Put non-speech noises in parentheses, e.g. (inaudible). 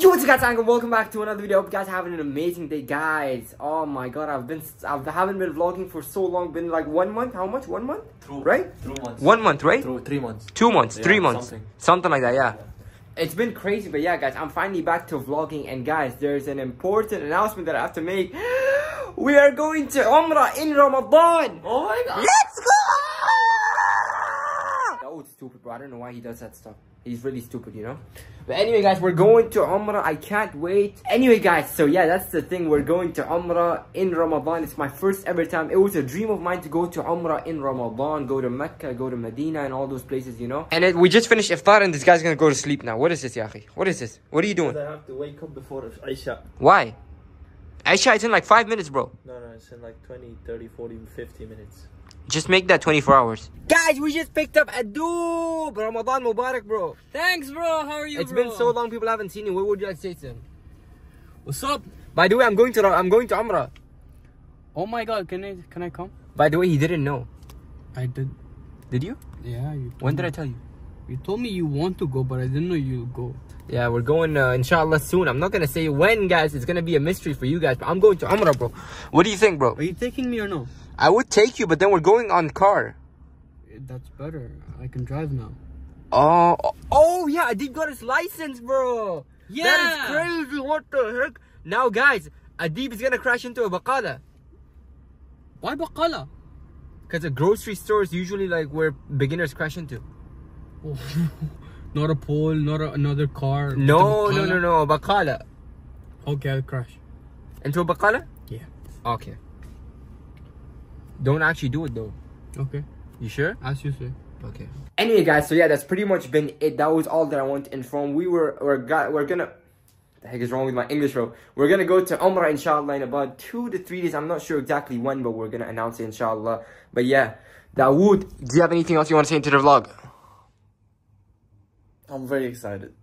Yo, what's up guys, and welcome back to another video. Hope you guys having an amazing day, guys. Oh my god, I've been, I haven't been vlogging for so long. Been like one month. How much? One month? True. Right? True months. One month, right? True, three months. Two months, Yeah, three months, something. something like that. Yeah. It's been crazy, but yeah, guys, I'm finally back to vlogging, and guys, there's an important announcement that I have to make. (gasps) We are going to Umrah in Ramadan. Oh my god. Let's go! It's stupid, bro. I don't know why he does that stuff. He's really stupid, you know? But anyway, guys, we're going to Umrah. I can't wait. Anyway, guys, so yeah, that's the thing. We're going to Umrah in Ramadan. It's my first ever time. It was a dream of mine to go to Umrah in Ramadan, go to Mecca, go to Medina, and all those places, you know? And it, we just finished iftar, and this guy's gonna go to sleep now. What is this, Yahi? What is this? What are you doing? I have to wake up before Isha. Why? Isha, it's in like five minutes, bro. No, no, it's in like 20, 30, 40, 50 minutes. Just make that 24 hours. Guys, we just picked up Adoob! Ramadan Mubarak, bro. Thanks, bro. How are you? It's bro? been so long, people haven't seen you. What would you like to say to them? What's up? By the way, I'm going to I'm going to Umrah. Oh my God, can I can I come? By the way, he didn't know. I did. Did you? Yeah, you. Told When did me. I tell you? You told me you want to go, but I didn't know you'd go. Yeah, we're going uh, inshallah soon. I'm not gonna say when, guys. It's gonna be a mystery for you guys. But I'm going to Umrah, bro. What do you think, bro? Are you taking me or no? I would take you, but then we're going on car. That's better. I can drive now. Oh, oh yeah, Adib got his license, bro. Yeah. that is crazy. What the heck? Now, guys, Adib is gonna crash into a baqala. Why Baqala? Because a grocery store is usually like where beginners crash into. (laughs) Not a pole, not a, another car. No, no, no, no, a baqala. Okay, I'll crash. Into a baqala? Yeah. Okay. Don't actually do it though. Okay, You sure? as you say. Okay. Anyway, guys, so yeah, that's pretty much been it. That was all that I want to inform. We were, we're, got, we're gonna. The heck is wrong with my English, bro? We're gonna go to Umrah, inshallah, in about two to three days. I'm not sure exactly when, but we're gonna announce it, inshallah. But yeah, Dawood, do you have anything else you want to say into the vlog? I'm very excited.